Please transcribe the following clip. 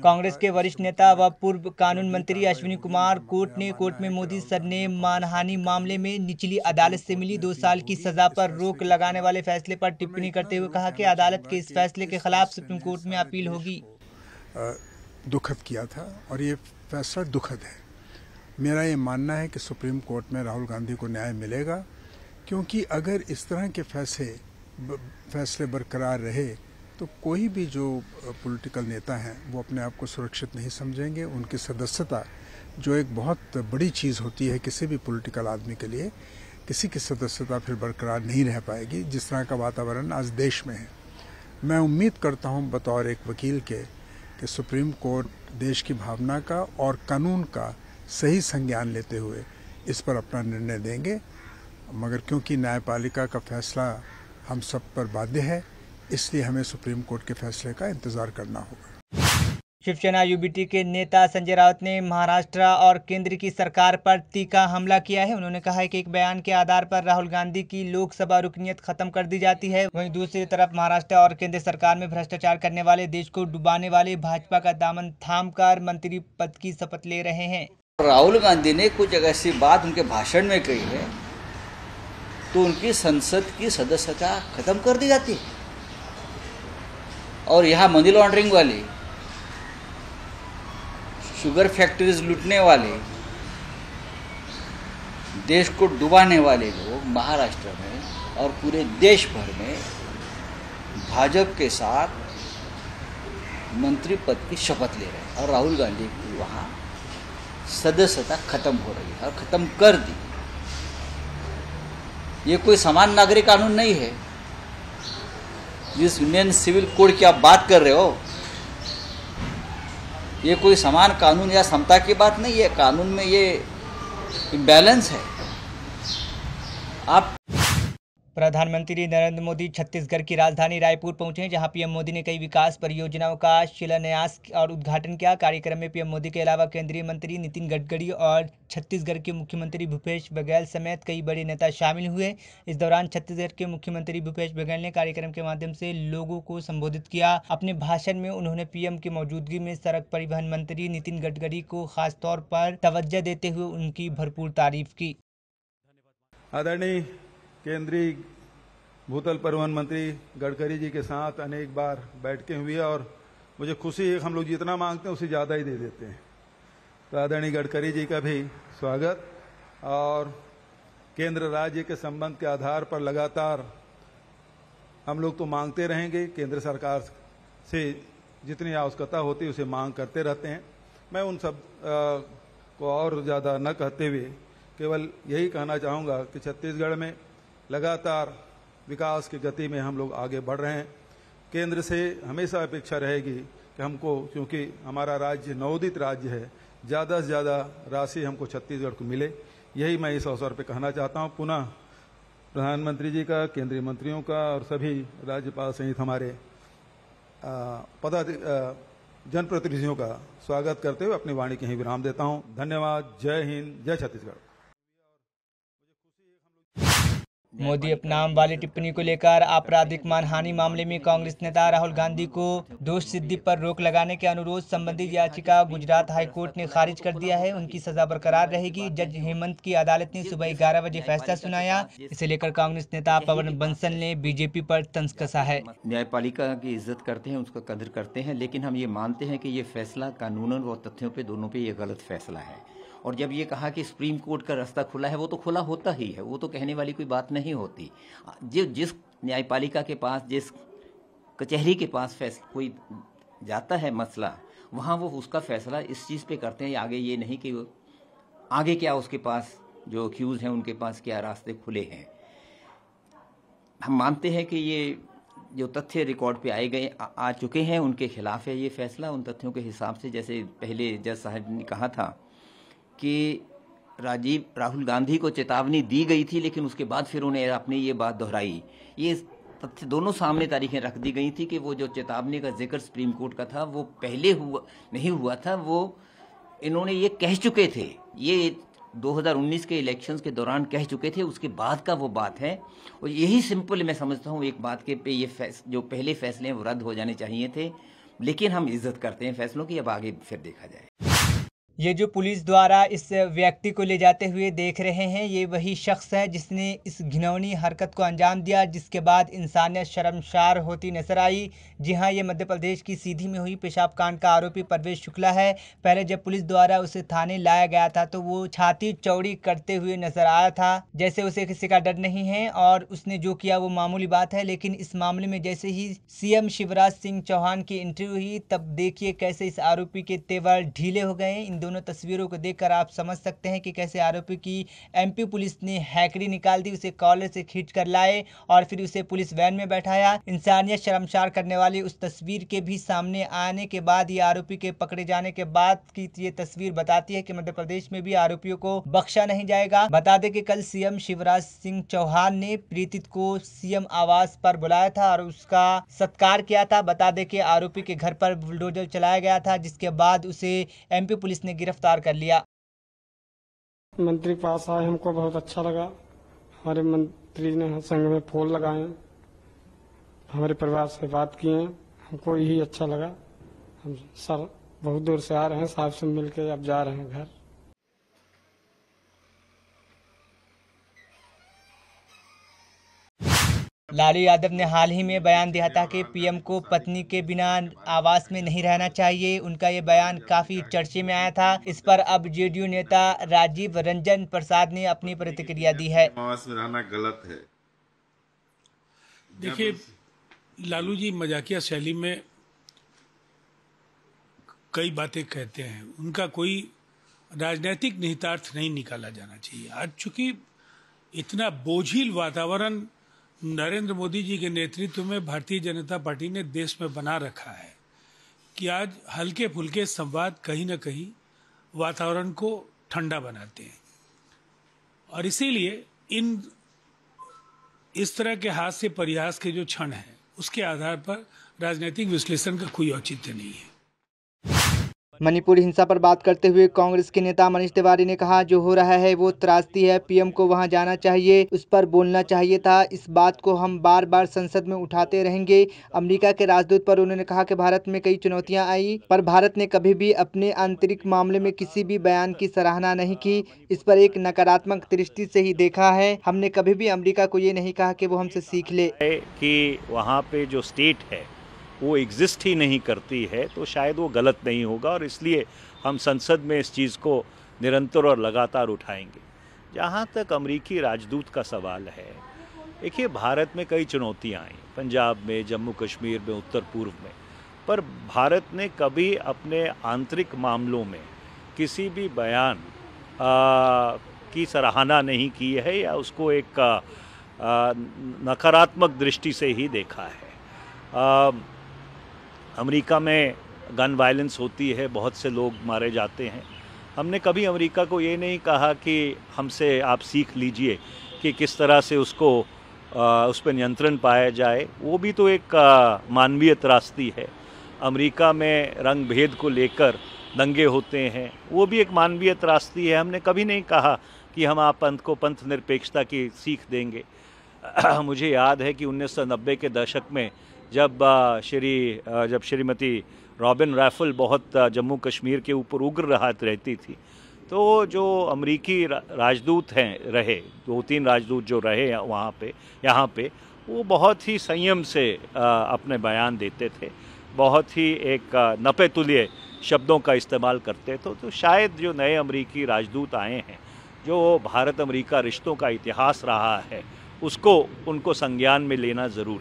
कांग्रेस के वरिष्ठ नेता व पूर्व कानून मंत्री अश्विनी कुमार कोर्ट ने कोर्ट में मोदी सर ने मानहानि मामले में निचली अदालत से मिली दो साल की सजा पर रोक लगाने वाले फैसले पर टिप्पणी करते हुए कहा कि अदालत के इस फैसले के खिलाफ सुप्रीम कोर्ट में अपील होगी। दुखद किया था और ये फैसला दुखद है। मेरा ये मानना है कि सुप्रीम कोर्ट में राहुल गांधी को न्याय मिलेगा, क्योंकि अगर इस तरह के फैसले फैसले बरकरार रहे तो कोई भी जो पॉलिटिकल नेता हैं, वो अपने आप को सुरक्षित नहीं समझेंगे। उनकी सदस्यता जो एक बहुत बड़ी चीज़ होती है किसी भी पॉलिटिकल आदमी के लिए, किसी की सदस्यता फिर बरकरार नहीं रह पाएगी, जिस तरह का वातावरण आज देश में है। मैं उम्मीद करता हूँ बतौर एक वकील के, कि सुप्रीम कोर्ट देश की भावना का और कानून का सही संज्ञान लेते हुए इस पर अपना निर्णय देंगे। मगर क्योंकि न्यायपालिका का फैसला हम सब पर बाध्य है इसलिए हमें सुप्रीम कोर्ट के फैसले का इंतज़ार करना होगा। शिवसेना यूबीटी के नेता संजय राउत ने महाराष्ट्र और केंद्र की सरकार पर तीखा हमला किया है। उन्होंने कहा है कि एक बयान के आधार पर राहुल गांधी की लोकसभा रुकनीत खत्म कर दी जाती है। वहीं दूसरी तरफ़ महाराष्ट्र और केंद्र सरकार में भ्रष्टाचार करने वाले देश को डुबाने वाले भाजपा का दामन थाम मंत्री पद की शपथ ले रहे हैं। राहुल गांधी ने कुछ ऐसी बात उनके भाषण में कही है तो उनकी संसद की सदस्यता खत्म कर दी जाती है। और यहाँ मनी लॉन्ड्रिंग वाले शुगर फैक्ट्रीज लूटने वाले, देश को डुबाने वाले लोग महाराष्ट्र में और पूरे देश भर में भाजपा के साथ मंत्री पद की शपथ ले रहे हैं और राहुल गांधी की वहाँ सदस्यता खत्म हो रही है और खत्म कर दी। ये कोई समान नागरिक कानून नहीं है। जिस इंडियन सिविल कोड की आप बात कर रहे हो, ये कोई समान कानून या समता की बात नहीं है, कानून में ये बैलेंस है। आप प्रधानमंत्री नरेंद्र मोदी छत्तीसगढ़ की राजधानी रायपुर पहुँचे जहाँ पीएम मोदी ने कई विकास परियोजनाओं का शिलान्यास और उद्घाटन किया। कार्यक्रम में पीएम मोदी के अलावा केंद्रीय मंत्री नितिन गडकरी और छत्तीसगढ़ के मुख्यमंत्री भूपेश बघेल समेत कई बड़े नेता शामिल हुए। इस दौरान छत्तीसगढ़ के मुख्यमंत्री भूपेश बघेल ने कार्यक्रम के माध्यम से लोगों को संबोधित किया। अपने भाषण में उन्होंने पीएम की मौजूदगी में सड़क परिवहन मंत्री नितिन गडकरी को खासतौर पर तवज्जो देते हुए उनकी भरपूर तारीफ़ की। आदरणीय केंद्रीय भूतल परिवहन मंत्री गडकरी जी के साथ अनेक बार बैठकें हुई है और मुझे खुशी है हम लोग जितना मांगते हैं उसे ज़्यादा ही दे देते हैं। तो आदरणीय गडकरी जी का भी स्वागत। और केंद्र राज्य के संबंध के आधार पर लगातार हम लोग तो मांगते रहेंगे। केंद्र सरकार से जितनी आवश्यकता होती है उसे मांग करते रहते हैं। मैं उन सब आ, को और ज़्यादा न कहते हुए केवल यही कहना चाहूँगा कि छत्तीसगढ़ में लगातार विकास की गति में हम लोग आगे बढ़ रहे हैं। केंद्र से हमेशा अपेक्षा रहेगी कि हमको, क्योंकि हमारा राज्य नवोदित राज्य है, ज़्यादा से ज़्यादा राशि हमको छत्तीसगढ़ को मिले। यही मैं इस अवसर पर कहना चाहता हूँ। पुनः प्रधानमंत्री जी का, केंद्रीय मंत्रियों का और सभी राज्यपाल सहित हमारे पदा जनप्रतिनिधियों का स्वागत करते हुए अपनी वाणी के ही विराम देता हूँ। धन्यवाद। जय हिंद। जय छत्तीसगढ़। मोदी अपनाम वाली टिप्पणी को लेकर आपराधिक मानहानि मामले में कांग्रेस नेता राहुल गांधी को दोष सिद्धि पर रोक लगाने के अनुरोध संबंधी याचिका गुजरात हाईकोर्ट ने खारिज कर दिया है। उनकी सजा बरकरार रहेगी। जज हेमंत की अदालत ने सुबह ग्यारह बजे फैसला सुनाया। इसे लेकर कांग्रेस नेता पवन बंसल ने बीजेपी पर तंज कसा है। न्यायपालिका की इज़्ज़त करते हैं उसका कदर करते हैं लेकिन हम ये मानते हैं की ये फैसला कानून व तथ्यों पे दोनों पे ये गलत फैसला है। और जब ये कहा कि सुप्रीम कोर्ट का रास्ता खुला है वो तो खुला होता ही है वो तो कहने वाली कोई बात नहीं होती। जो जिस न्यायपालिका के पास जिस कचहरी के पास कोई जाता है मसला वहाँ वो उसका फैसला इस चीज़ पे करते हैं आगे ये नहीं कि आगे क्या उसके पास जो अक्यूज हैं उनके पास क्या रास्ते खुले हैं। हम मानते हैं कि ये जो तथ्य रिकॉर्ड पे आए गए आ, आ चुके हैं उनके खिलाफ है ये फैसला उन तथ्यों के हिसाब से जैसे पहले जज साहब ने कहा था कि राजीव राहुल गांधी को चेतावनी दी गई थी लेकिन उसके बाद फिर उन्हें अपनी ये बात दोहराई। ये तथ्य दोनों सामने तारीखें रख दी गई थी कि वो जो चेतावनी का ज़िक्र सुप्रीम कोर्ट का था वो पहले हुआ नहीं हुआ था वो इन्होंने ये कह चुके थे। ये 2019 के इलेक्शंस के दौरान कह चुके थे उसके बाद का वो बात है। और यही सिंपल मैं समझता हूँ एक बात के पे ये फैस, जो पहले फैसले हैं वो रद्द हो जाने चाहिए थे। लेकिन हम इज़्ज़त करते हैं फैसलों की अब आगे फिर देखा जाए। ये जो पुलिस द्वारा इस व्यक्ति को ले जाते हुए देख रहे हैं, ये वही शख्स है जिसने इस घिनौनी हरकत को अंजाम दिया, जिसके बाद इंसानियत शर्मसार होती नज़र आई। जी हाँ ये मध्य प्रदेश की सीधी में हुई पेशाब कांड का आरोपी परवेश शुक्ला है। पहले जब पुलिस द्वारा उसे थाने लाया गया था तो वो छाती चौड़ी करते हुए नज़र आया था। जैसे उसे किसी का डर नहीं है और उसने जो किया, वो मामूली बात है, लेकिन इस मामले में जैसे ही सीएम शिवराज सिंह चौहान की एंट्री हुई, तब देखिए कैसे इस आरोपी के तेवर ढीले हो गए। इन दोनों तस्वीरों को देखकर आप समझ सकते हैं कि कैसे आरोपी की एमपी पुलिस ने हैकड़ी निकाल दी, उसे कॉलर से खींच कर लाए और फिर उसे पुलिस वैन में बैठाया। इंसानियत शर्मसार करने वाली उस तस्वीर के भी सामने आने के बाद ये आरोपी के पकड़े जाने के बाद की ये तस्वीर बताती है कि मध्य प्रदेश में भी आरोपियों को बख्शा नहीं जाएगा। बता दें कि कल सीएम शिवराज सिंह चौहान ने प्रीतित को सीएम आवास पर बुलाया था और उसका सत्कार किया था। बता दें कि आरोपी के घर पर बुलडोजर चलाया गया था, जिसके बाद उसे एमपी पुलिस ने गिरफ़्तार कर लिया। मंत्री पास आए, हमको बहुत अच्छा लगा। हमारे मंत्री ने संघ में फूल लगाए, हमारे परिवार से बात किए, हमको यही अच्छा लगा। हम सर, बहुत दूर से आ रहे हैं साहब से मिलके अब जा रहे हैं घर। लालू यादव ने हाल ही में बयान दिया था कि पीएम को पत्नी के बिना आवास में नहीं रहना चाहिए। उनका ये बयान काफ़ी चर्चे में आया था। इस पर अब जेडीयू नेता राजीव रंजन प्रसाद ने अपनी प्रतिक्रिया दी है। आवास में रहना गलत है। देखिए लालू जी मजाकिया शैली में कई बातें कहते हैं। उनका कोई राजनीतिक निहितार्थ नहीं निकाला जाना चाहिए। आज चूँकि इतना बोझिल वातावरण नरेंद्र मोदी जी के नेतृत्व में भारतीय जनता पार्टी ने देश में बना रखा है कि आज हल्के फुल्के संवाद कहीं ना कहीं वातावरण को ठंडा बनाते हैं। और इसीलिए इन, इस तरह के हास्य परिहास के जो क्षण हैं, उसके आधार पर राजनीतिक विश्लेषण का कोई औचित्य नहीं है। मणिपुर हिंसा पर बात करते हुए कांग्रेस के नेता मनीष तिवारी ने कहा, जो हो रहा है, वो त्रासदी है। पीएम को वहाँ जाना चाहिए, उस पर बोलना चाहिए था। इस बात को हम बार बार संसद में उठाते रहेंगे। अमेरिका के राजदूत पर उन्होंने कहा कि भारत में कई चुनौतियाँ आई, पर भारत ने कभी भी अपने आंतरिक मामले में किसी भी बयान की सराहना नहीं की। इस पर एक नकारात्मक दृष्टि से ही देखा है। हमने कभी भी अमरीका को ये नहीं कहा कि वो हमसे सीख ले। कि वहाँ पे जो स्टेट है वो एग्जिस्ट ही नहीं करती है तो शायद वो गलत नहीं होगा और इसलिए हम संसद में इस चीज़ को निरंतर और लगातार उठाएँगे। जहाँ तक अमरीकी राजदूत का सवाल है देखिए भारत में कई चुनौतियाँ आई पंजाब में जम्मू कश्मीर में उत्तर पूर्व में पर भारत ने कभी अपने आंतरिक मामलों में किसी भी बयान आ, की सराहना नहीं की है या उसको एक नकारात्मक दृष्टि से ही देखा है। आ, अमेरिका में गन वायलेंस होती है बहुत से लोग मारे जाते हैं। हमने कभी अमेरिका को ये नहीं कहा कि हमसे आप सीख लीजिए कि किस तरह से उसको आ, उस पर नियंत्रण पाया जाए। वो भी तो एक मानवीय त्रास्ती है। अमेरिका में रंग भेद को लेकर दंगे होते हैं। वो भी एक मानवीय त्रास्ती है। हमने कभी नहीं कहा कि हम आप पंथ को पंथ निरपेक्षता की सीख देंगे। मुझे याद है कि 1990 के दशक में जब श्री जब श्रीमती रॉबिन राइफल बहुत जम्मू कश्मीर के ऊपर उग्र राहत रहती थी तो जो अमरीकी राजदूत हैं, रहे, दो तीन राजदूत जो रहे वहाँ पे, यहाँ पे, वो बहुत ही संयम से अपने बयान देते थे, बहुत ही एक नपे तुल्य शब्दों का इस्तेमाल करते तो तो शायद जो नए अमरीकी राजदूत आए हैं, जो भारत अमेरिका रिश्तों का इतिहास रहा है, उसको, उनको संज्ञान में लेना ज़रूरी